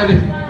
Kelly.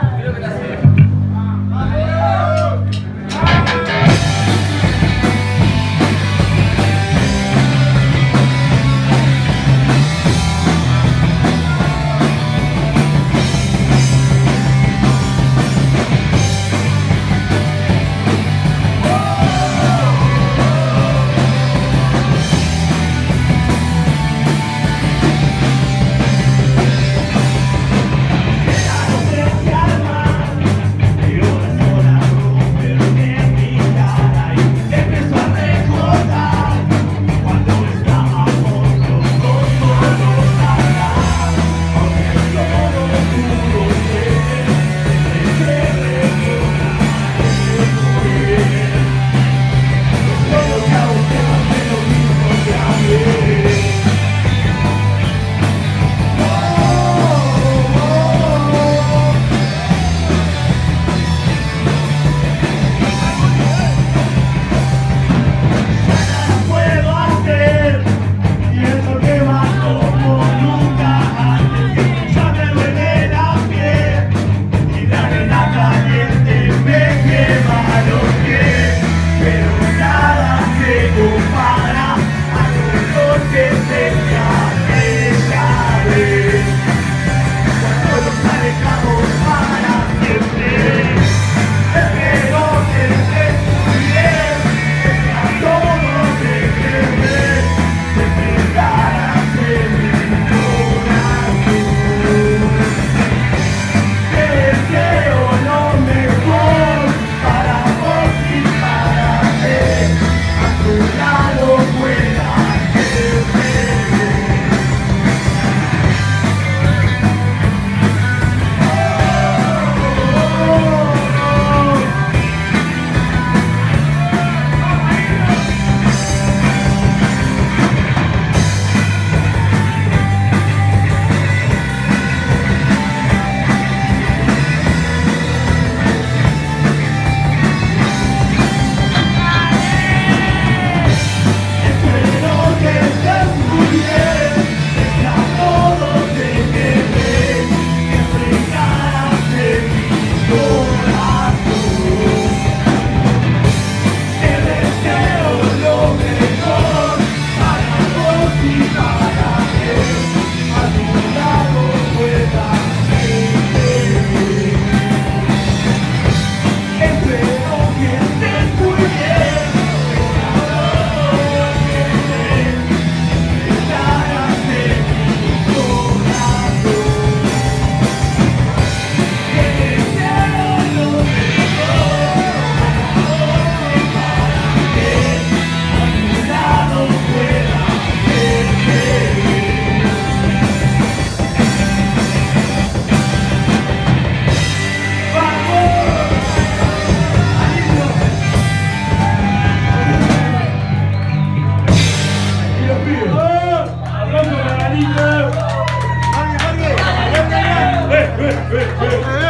Hey, hey, hey, hey.